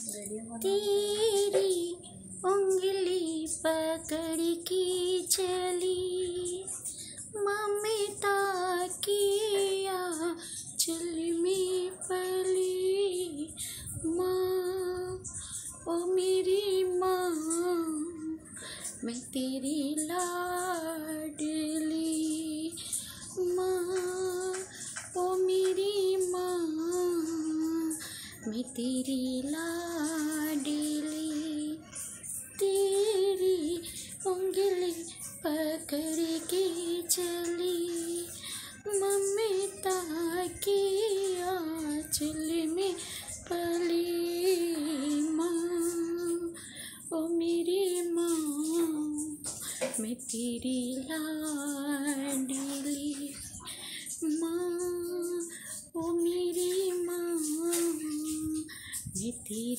तेरी उंगली पकड़ के चली। ममता किया चल में पली। माँ, ओ मेरी माँ, मैं तेरी लाडली मैं तेरी लाडली, तेरी उंगली पकड़ के चली। ममता की आंचल में पली माँ। ओ मेरी माँ, मैं तेरी लाडली। 你提